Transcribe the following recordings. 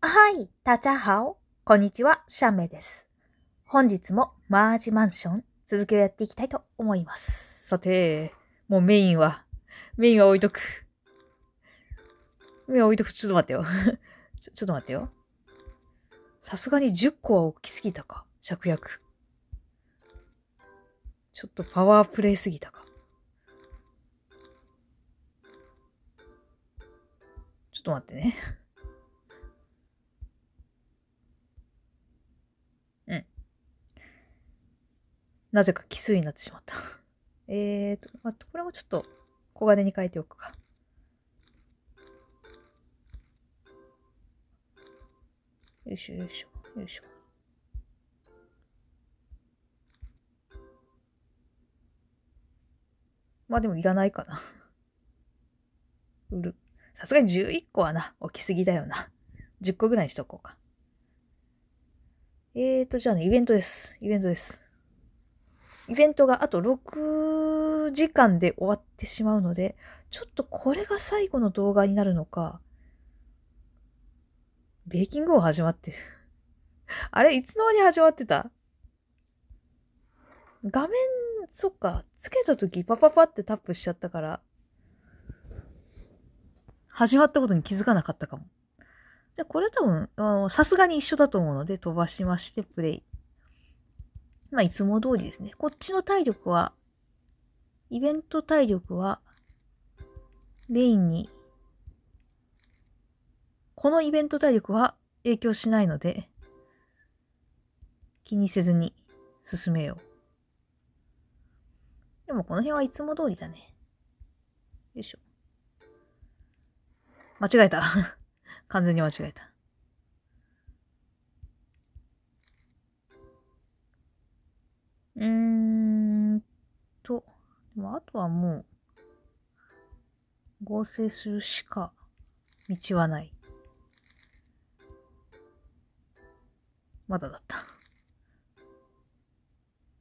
はい、大家好。こんにちは、シャンメイです。本日もマージマンション続きをやっていきたいと思います。さて、もうメインは、メインは置いとく。メインは置いとく。ちょっと待ってよ。ちょ、ちょっと待ってよ。さすがに10個は大きすぎたか。芍薬。ちょっとパワープレイすぎたか。ちょっと待ってね。うん。なぜか奇数になってしまった。えーと、あと、これもちょっと小金に変えておくか。よいしょよいしょ、よいしょ。まあでもいらないかな。売る。さすがに11個はな、大きすぎだよな。10個ぐらいにしとこうか。えーと、じゃあね、イベントです。イベントです。イベントがあと6時間で終わってしまうので、ちょっとこれが最後の動画になるのか、ベーキングも始まってる。あれいつの間に始まってた？画面、そっか、つけたときパパパってタップしちゃったから、始まったことに気づかなかったかも。じゃあこれ多分、さすがに一緒だと思うので飛ばしましてプレイ。まあいつも通りですね。こっちの体力は、イベント体力は、レインに、このイベント体力は影響しないので、気にせずに進めよう。でもこの辺はいつも通りだね。よいしょ。間違えた。完全に間違えた。うーんと、でもあとはもう、合成するしか道はない。まだだった。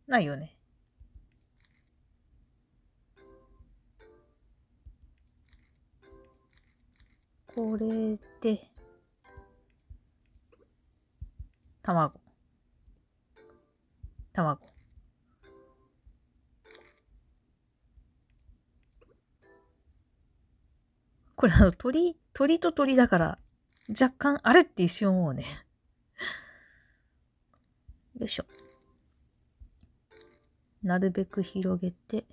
ないよね。これで、卵。卵。これあの鳥、鳥と鳥だから、若干あれって一瞬思うね。よいしょ。なるべく広げて。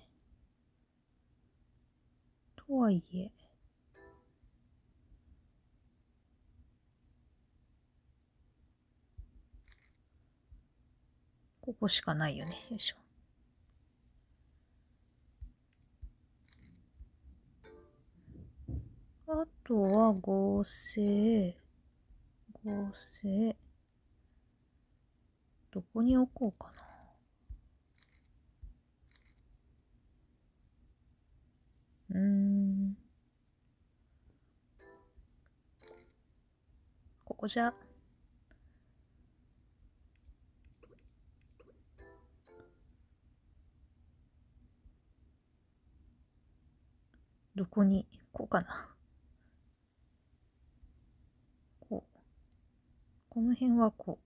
とはいえ、ここしかないよね。よいしょ。あとは合成、合成。どこに置こうかな。うん。ここじゃ。どこに、こうかな。こう。この辺はこ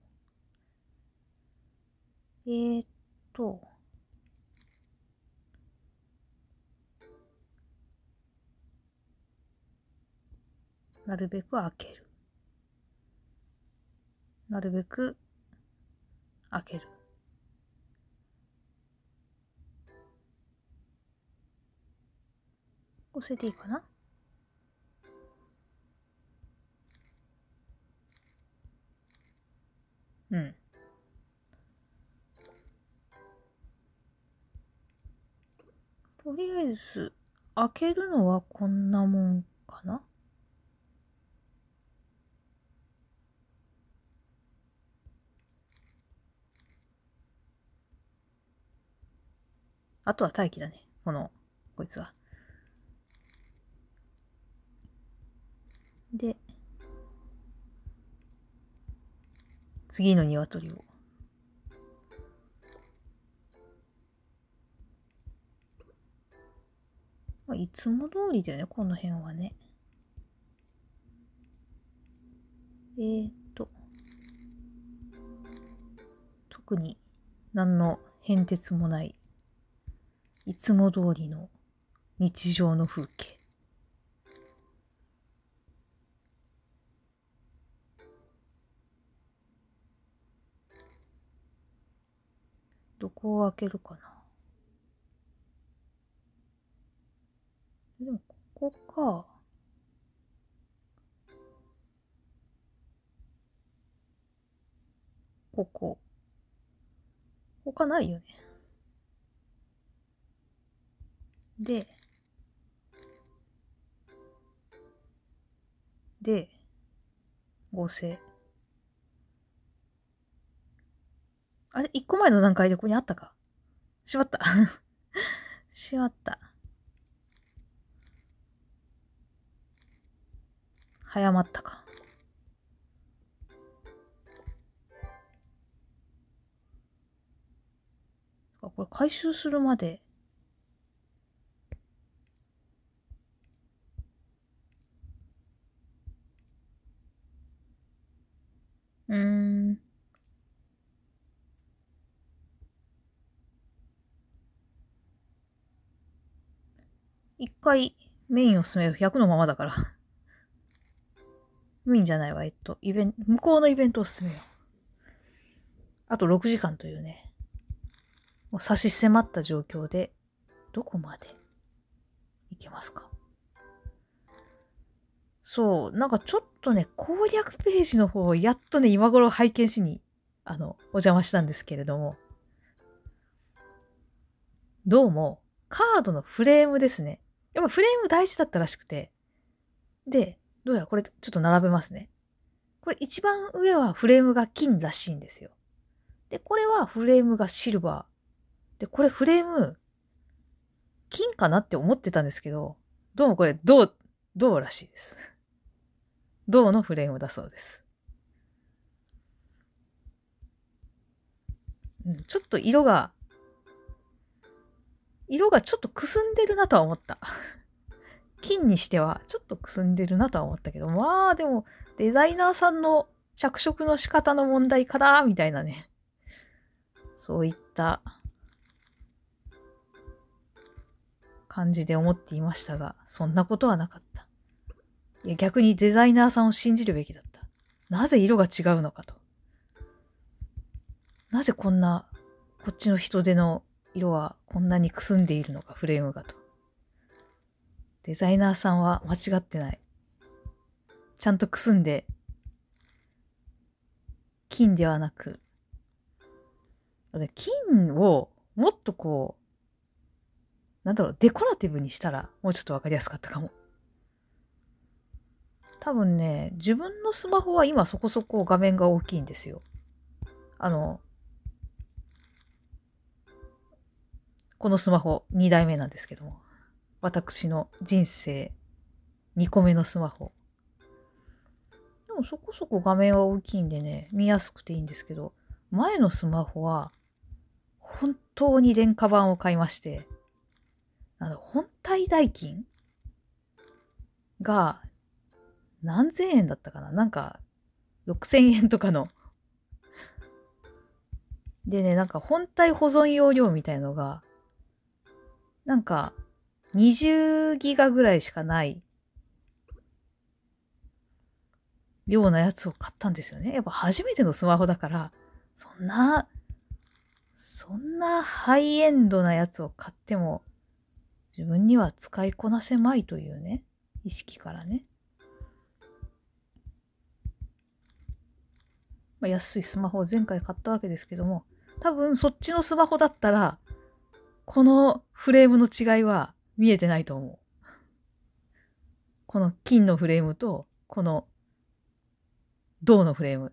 う。えー、っと。なるべく開ける。なるべく開ける。押せていいかな？うん。とりあえず、開けるのはこんなもんかな？あとは待機だね。この、こいつは。で、次の鶏を。まあ、いつも通りだよね、この辺はね。えー、っと、特に何の変哲もない、いつも通りの日常の風景。どこを開けるかな？でも、ここか。ここ。他ないよね。で、で、合成。あれ一個前の段階でここにあったか？しまった。しまった。早まったか。これ回収するまでうん。一回メインを進めよう。100のままだから。メインじゃないわ。えっと、イベント、向こうのイベントを進めよう。あと6時間というね。もう差し迫った状況で、どこまで行けますか？そう、なんかちょっとね、攻略ページの方をやっとね、今頃拝見しに、あの、お邪魔したんですけれども、どうも、カードのフレームですね。やっぱフレーム大事だったらしくて、で、どうやらこれちょっと並べますね。これ一番上はフレームが金らしいんですよ。で、これはフレームがシルバー。で、これフレーム、金かなって思ってたんですけど、どうもこれ銅、銅らしいです。銅のフレームだそうです。ちょっと色が、色がちょっとくすんでるなとは思った。金にしてはちょっとくすんでるなとは思ったけど、まあでもデザイナーさんの着色の仕方の問題かなみたいなね。そういった感じで思っていましたが、そんなことはなかった。いや、逆にデザイナーさんを信じるべきだった。なぜ色が違うのかと。なぜこんな、こっちの人手の色はこんなにくすんでいるのか、フレームがと。デザイナーさんは間違ってない。ちゃんとくすんで、金ではなく、金をもっとこう、なんだろう、デコラティブにしたらもうちょっとわかりやすかったかも。多分ね、自分のスマホは今そこそこ画面が大きいんですよ。あの、このスマホ2代目なんですけども。私の人生2個目のスマホ。でもそこそこ画面は大きいんでね、見やすくていいんですけど、前のスマホは本当に廉価版を買いまして、あの、本体代金？が何千円だったかな？なんか、6000円とかの。でね、なんか本体保存容量みたいのが、なんか、20ギガぐらいしかないようなやつを買ったんですよね。やっぱ初めてのスマホだから、そんな、そんなハイエンドなやつを買っても自分には使いこなせまいというね、意識からね。まあ、安いスマホを前回買ったわけですけども、多分そっちのスマホだったら、このフレームの違いは見えてないと思う。この金のフレームと、この銅のフレーム。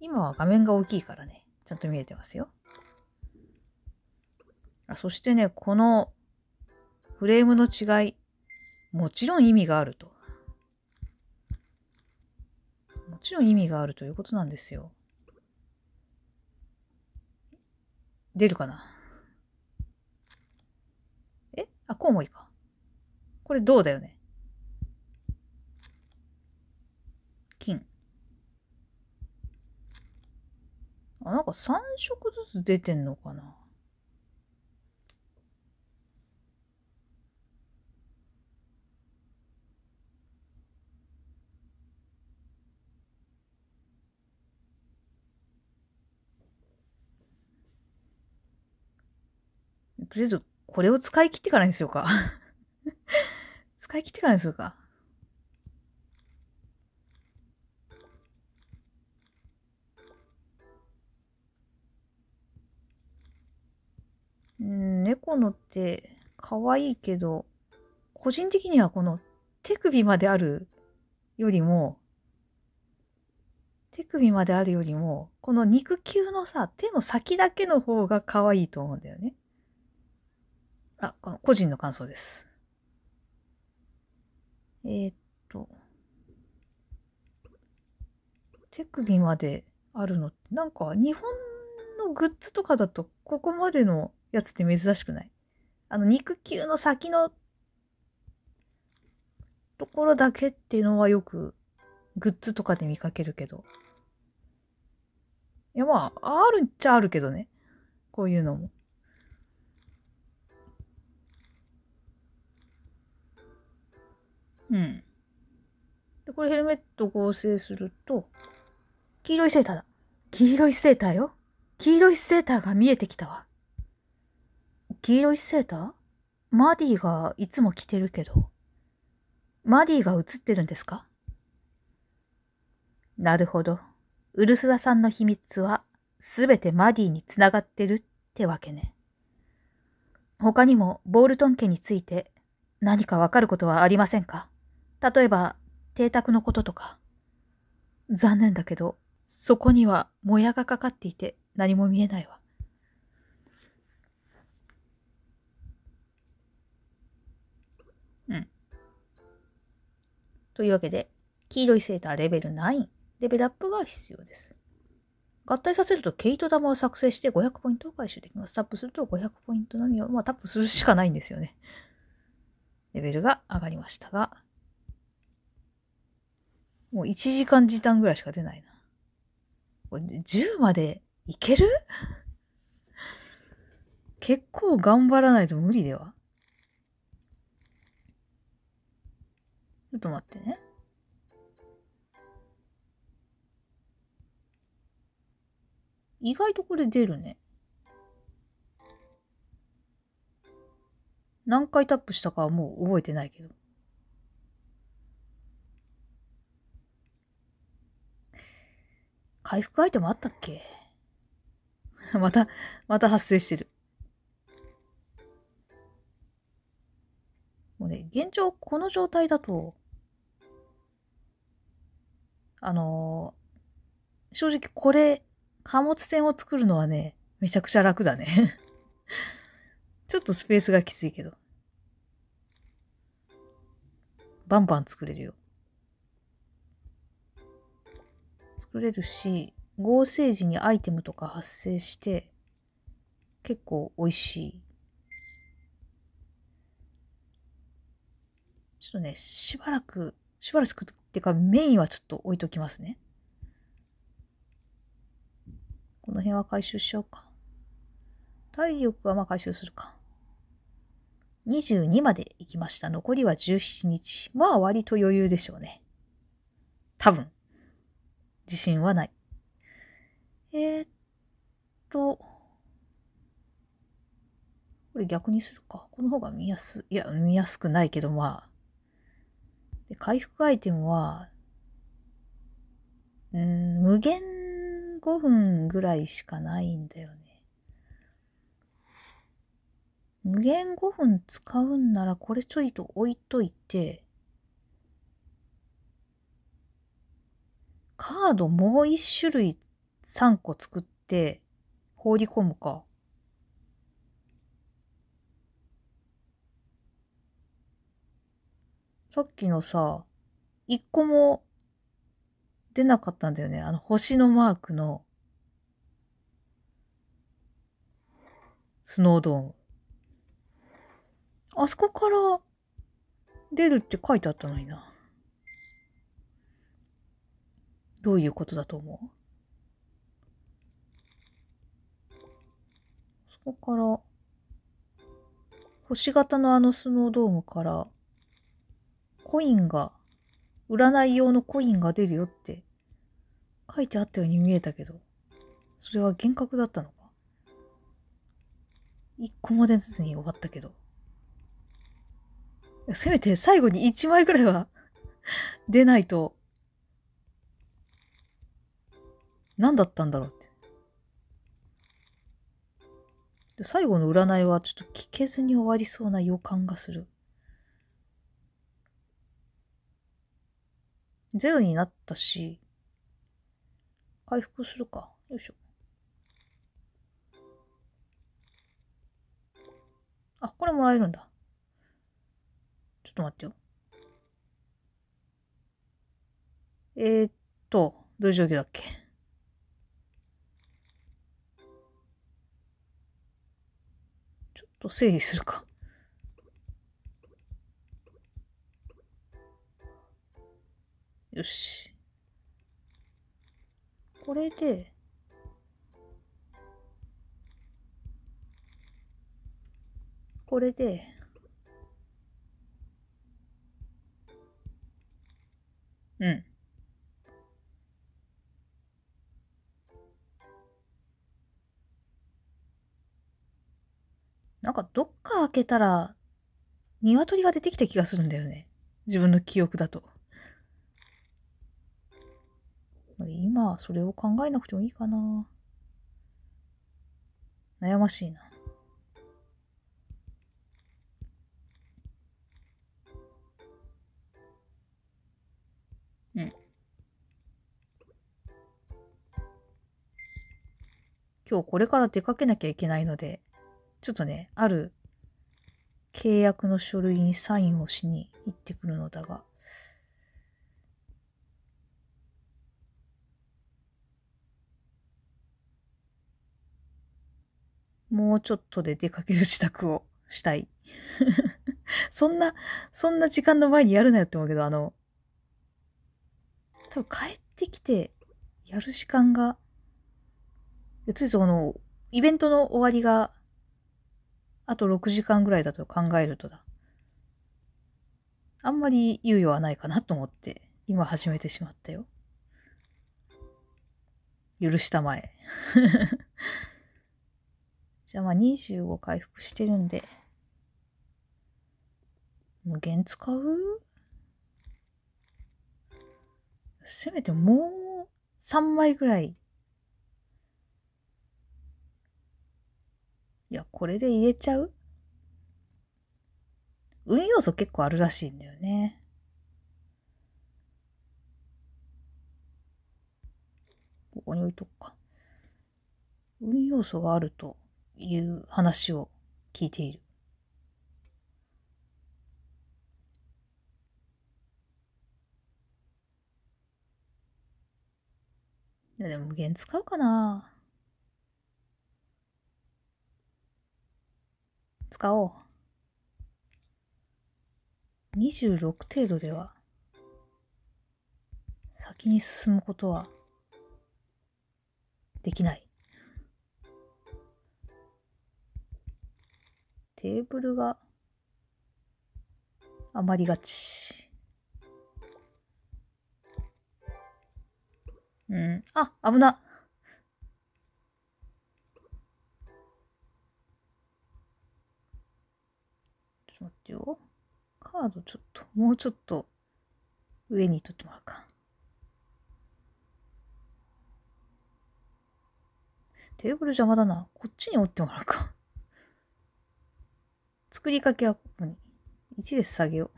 今は画面が大きいからね、ちゃんと見えてますよ。あそしてね、このフレームの違い、もちろん意味があると。もちろん意味があるということなんですよ。出るかな？え？あ、こうもいいか。これどうだよね。金。あ、なんか3色ずつ出てんのかな？とりあえず、これを使い切ってからにしようか。使い切ってからにするか。うん、猫のって可愛いけど、個人的にはこの手首まであるよりも、手首まであるよりも、この肉球のさ、手の先だけの方が可愛いと思うんだよね。あ、個人の感想です。えー、っと、手首まであるのって、なんか日本のグッズとかだとここまでのやつって珍しくない？あの肉球の先のところだけっていうのはよくグッズとかで見かけるけど。いやまあ、あるっちゃあるけどね。こういうのも。うん。で、これヘルメット合成すると、黄色いセーターだ。黄色いセーターよ。黄色いセーターが見えてきたわ。黄色いセーター？マディがいつも着てるけど。マディが映ってるんですか？なるほど。ウルスラさんの秘密はすべてマディにつながってるってわけね。他にもボールトン家について何かわかることはありませんか？例えば、邸宅のこととか。残念だけど、そこにはもやがかかっていて何も見えないわ。うん。というわけで、黄色いセーターレベル9、レベルアップが必要です。合体させると毛糸玉を作成して500ポイントを回収できます。タップすると500ポイントのみを、まあタップするしかないんですよね。レベルが上がりましたが、もう1時間時短ぐらいしか出ないな。これ10までいける？結構頑張らないと無理では？ちょっと待ってね。意外とこれ出るね。何回タップしたかはもう覚えてないけど。回復アイテムあったっけ？また、また発生してる。もうね、現状この状態だと、あのー、正直これ、貨物船を作るのはね、めちゃくちゃ楽だね ちょっとスペースがきついけど。バンバン作れるよ。作れるし、合成時にアイテムとか発生して、結構美味しい。ちょっとね、しばらく、しばらくってかメインはちょっと置いときますね。この辺は回収しようか。体力はまあ回収するか。22まで行きました。残りは17日。まあ割と余裕でしょうね。多分。自信はない。えー、っと、これ逆にするか。この方が見やす、いや、見やすくないけど、まあ。で、回復アイテムは、うん、無限5分ぐらいしかないんだよね。無限5分使うんならこれちょいと置いといて、カードもう一種類3個作って放り込むか。さっきのさ、一個も出なかったんだよね。あの星のマークのスノードーム。あそこから出るって書いてあったのにな。どういうことだと思う？そこから、星型のあのスノードームから、コインが、占い用のコインが出るよって書いてあったように見えたけど、それは幻覚だったのか？一個も出ずに終わったけど。せめて最後に1枚くらいは出ないと、何だったんだろうって。で最後の占いはちょっと聞けずに終わりそうな予感がする。ゼロになったし、回復するか。よいしょ。あ、これもらえるんだ。ちょっと待ってよ。えー、っと、どういう状況だっけ？と整理するか。よし。これで、これで、うん。かどっか開けたら、鶏が出てきた気がするんだよね。自分の記憶だと。今それを考えなくてもいいかな。悩ましいな。うん。今日これから出かけなきゃいけないので、ちょっとね、ある契約の書類にサインをしに行ってくるのだが、もうちょっとで出かける支度をしたい。そんな、そんな時間の前にやるなよって思うけど、あの、多分帰ってきてやる時間が、とりあえずこの、イベントの終わりが、あと6時間ぐらいだと考えるとだ。あんまり猶予はないかなと思って、今始めてしまったよ。許したまえ。じゃあまあ25回復してるんで、無限使う？せめてもう3枚ぐらい。いや、これで入れちゃう？運要素結構あるらしいんだよね。ここに置いとくか。運要素があるという話を聞いている。いやでも無限使うかな使おう。26程度では先に進むことはできない。テーブルが余りがち。うん。あ、危な。と待ってよ。カードちょっと、もうちょっと上に取ってもらうか。テーブル邪魔だな。こっちに折ってもらうか。作りかけはここに。1列下げよう。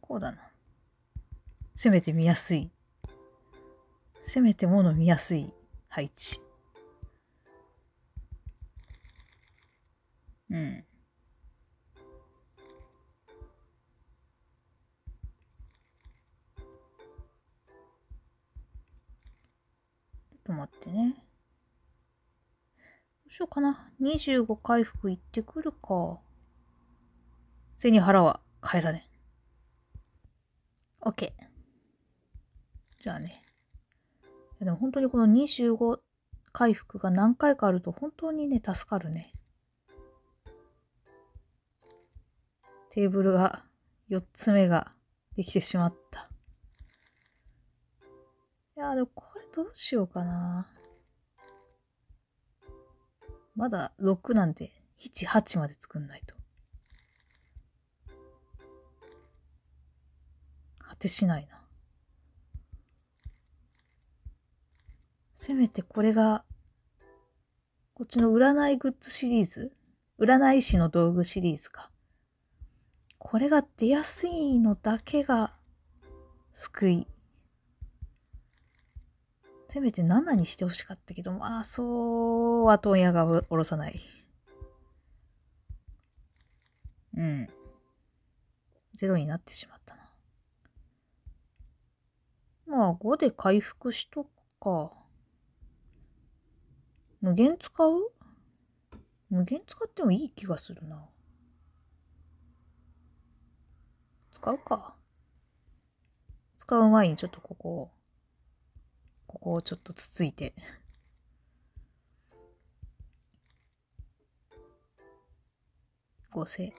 こうだな。せめて見やすい。せめてもの見やすい配置。うん。と待ってね。どうしようかな。25回復行ってくるか。背に腹は帰らねん。OK。じゃあね。でも本当にこの25回復が何回かあると本当にね、助かるね。テーブルが4つ目ができてしまった。いやでもこどうしようかな。まだ6なんで、7、8まで作んないと。果てしないな。せめてこれが、こっちの占いグッズシリーズ？占い師の道具シリーズか。これが出やすいのだけが救い。せめて7にしてほしかったけど、まあ、そうは問屋が下ろさない。うん。ゼロになってしまったな。まあ、5で回復しとくか。無限使う？無限使ってもいい気がするな。使うか。使う前にちょっとここをここをちょっとつついて。合成。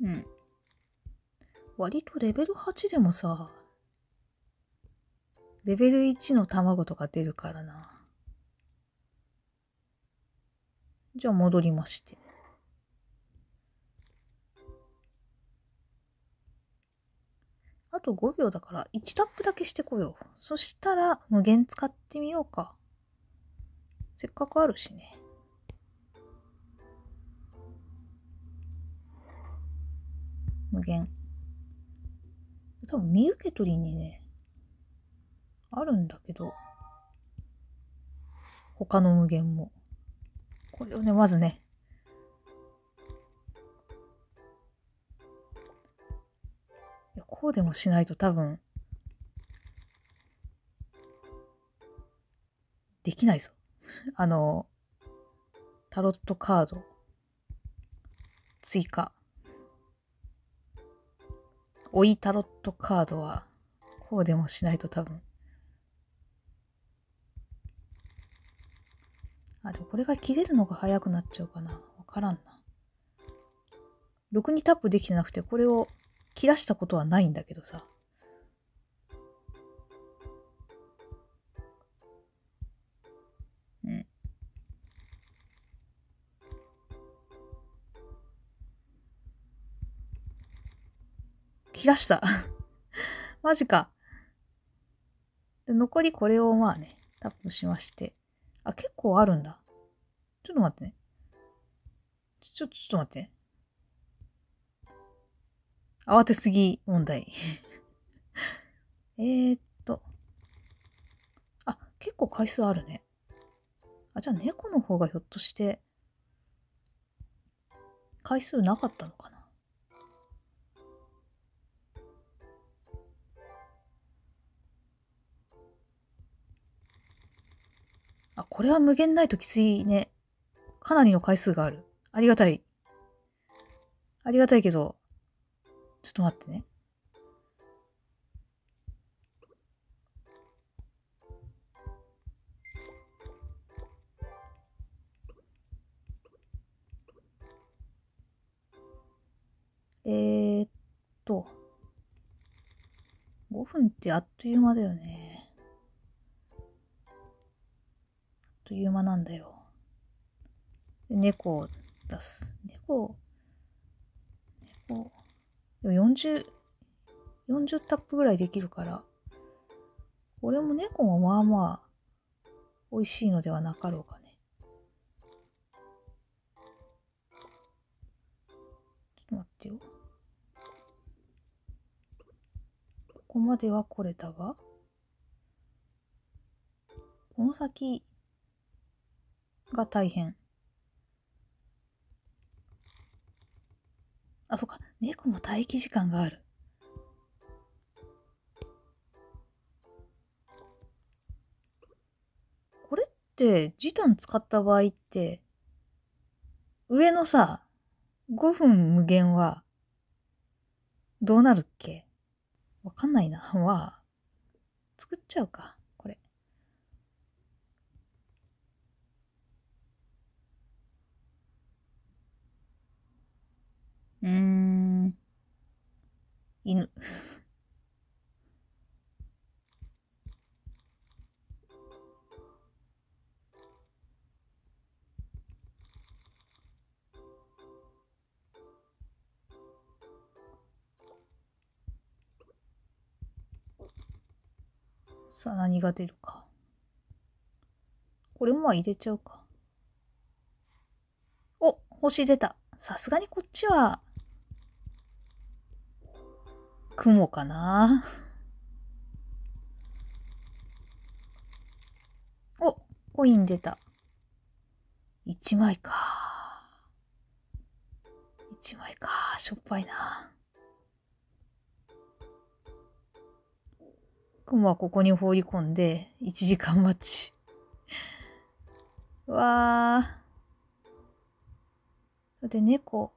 うん。割とレベル8でもさ、レベル1の卵とか出るからな。じゃあ戻りまして。と5秒だから1タップだけしてこよう。そしたら無限使ってみようか。せっかくあるしね。無限。多分見受け取りにね、あるんだけど、他の無限も。これをね、まずね、こうでもしないと多分、できないぞ。あの、タロットカード、追加。追いタロットカードは、こうでもしないと多分。あ、でもこれが切れるのが早くなっちゃうかな。わからんな。ろくにタップできてなくて、これを切らしたことはないんだけどさ。うん。切らした。マジか。で、残りこれをまあね、タップしまして。あ、結構あるんだ。ちょっと待ってね。ちょ、ちょ、ちょっと待って。慌てすぎ問題。えっと。あ、結構回数あるね。あ、じゃあ猫の方がひょっとして、回数なかったのかな？あ、これは無限ないときついね。かなりの回数がある。ありがたい。ありがたいけど、ちょっと待ってね。えー、っと、5分ってあっという間だよね。あっという間なんだよ。で猫を出す。猫、猫、でも40、40タップぐらいできるから、これも猫もまあまあ、美味しいのではなかろうかね。ちょっと待ってよ。ここまでは来れたが、この先が大変。あ、そっか。猫も待機時間がある。これって、時短使った場合って、上のさ、5分無限は、どうなるっけ？わかんないな。まあ、作っちゃうか、これ。うーん。犬。さあ何が出るか。これも入れちゃうか。お星出た。さすがにこっちは、雲かな？おコイン出た。1枚か。1枚か。しょっぱいな。雲はここに放り込んで、1時間待ち。わー。それで猫。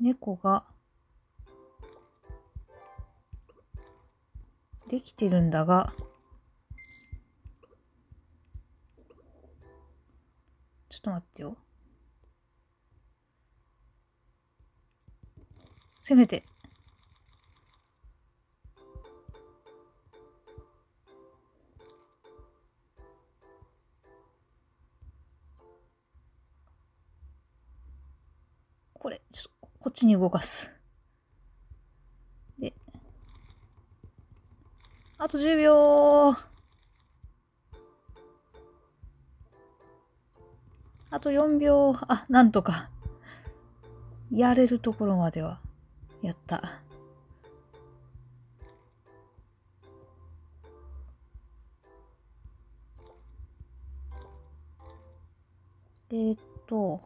猫が、できてるんだが、ちょっと待ってよ。せめて。に動かす。で、あと10秒あと4秒。あ、なんとか。やれるところまでは。やった。えー、っと、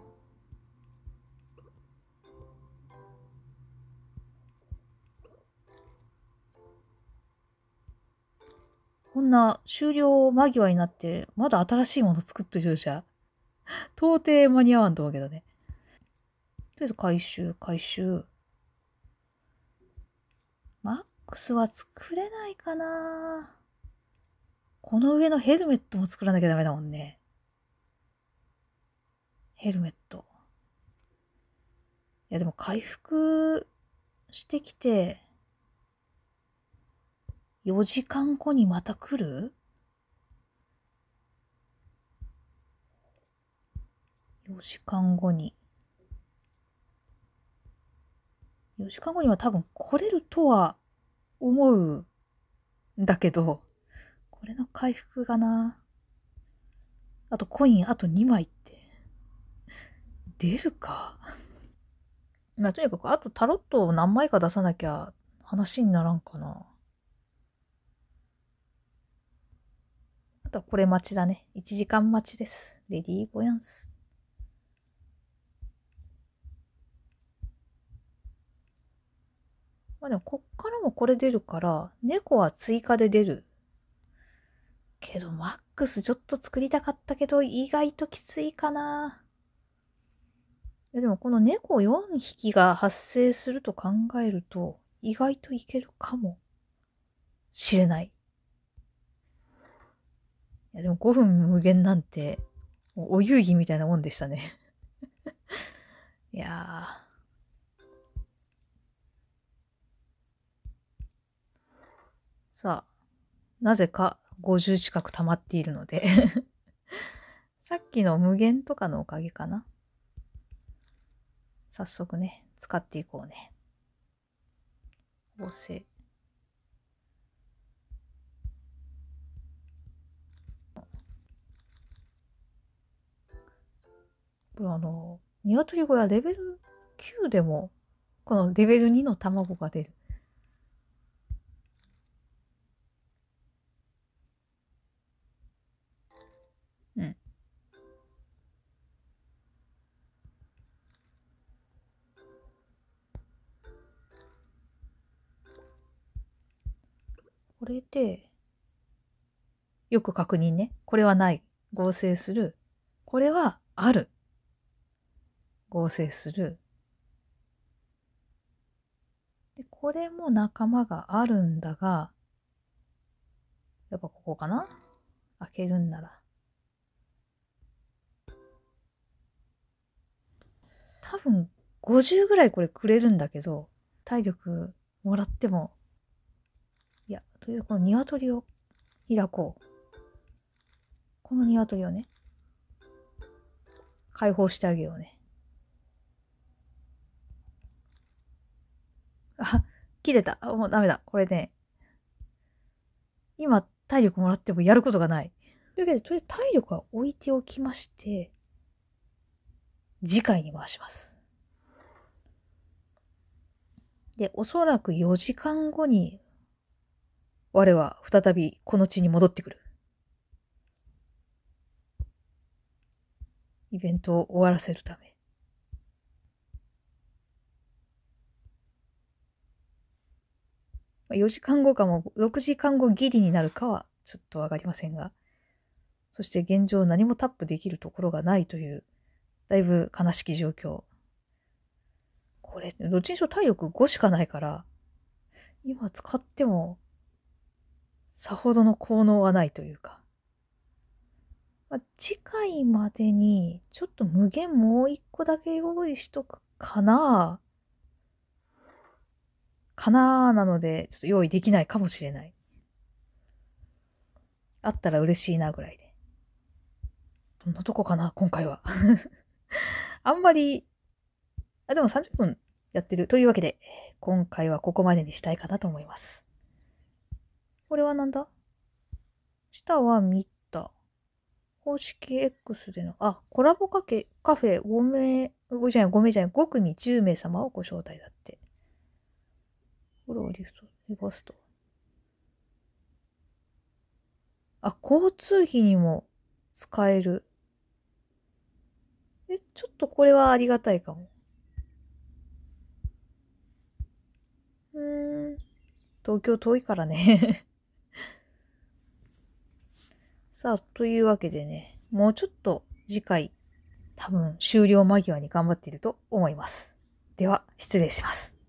んな終了間際になって、まだ新しいもの作っとるじゃ、到底間に合わんと思うけどね。とりあえず回収、回収。マックスは作れないかなこの上のヘルメットも作らなきゃダメだもんね。ヘルメット。いやでも回復してきて、4時間後にまた来る ?4 時間後に。4時間後には多分来れるとは思うんだけど、これの回復がな。あとコインあと2枚って、出るか？まあとにかくあとタロットを何枚か出さなきゃ話にならんかな。あとはこれ待ちだね。1時間待ちです。レディーボヤンス。まあでもこっからもこれ出るから、猫は追加で出る。けど、マックスちょっと作りたかったけど、意外ときついかな。でもこの猫4匹が発生すると考えると、意外といけるかもしれない。いやでも5分無限なんて、お遊戯みたいなもんでしたね いやー。さあ、なぜか50近く溜まっているので さっきの無限とかのおかげかな。早速ね、使っていこうね。合成。これあの、鶏小屋レベル9でも、このレベル2の卵が出る。これで、よく確認ね。これはない。合成する。これはある。合成する。で、これも仲間があるんだが、やっぱここかな？開けるんなら。多分50ぐらいこれくれるんだけど、体力もらっても、いや、とりあえずこの鶏を開こう。この鶏をね、解放してあげようね。あ、切れた。もうダメだ。これね、今体力もらってもやることがない。というわけで、とりあえず体力は置いておきまして、次回に回します。で、おそらく4時間後に、我は再びこの地に戻ってくる。イベントを終わらせるため。4時間後かも6時間後ギリになるかはちょっとわかりませんが。そして現状何もタップできるところがないという、だいぶ悲しき状況。これ、どっちにしろ体力5しかないから、今使っても、さほどの効能はないというか。まあ、次回までに、ちょっと無限もう一個だけ用意しとくかなかななので、ちょっと用意できないかもしれない。あったら嬉しいなぐらいで。どんなとこかな今回は。あんまりあ、でも30分やってる。というわけで、今回はここまでにしたいかなと思います。これはなんだ？下は見た。公式 X での、あ、コラボカフェ、カフェ5名、5じゃない、5名じゃない、5組10名様をご招待だって。フォローリフト、リバスト。あ、交通費にも使える。え、ちょっとこれはありがたいかも。うーん。東京遠いからね さあ、というわけでね、もうちょっと次回、多分終了間際に頑張っていると思います。では、失礼します。